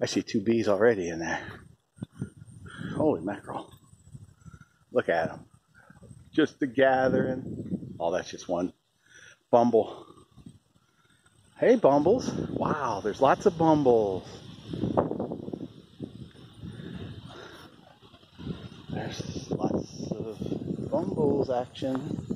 I see two bees already in there. Holy mackerel. Look at them. Just the gathering. Oh, that's just one bumble. Hey, bumbles. Wow, there's lots of bumbles. There's lots of bumbles action.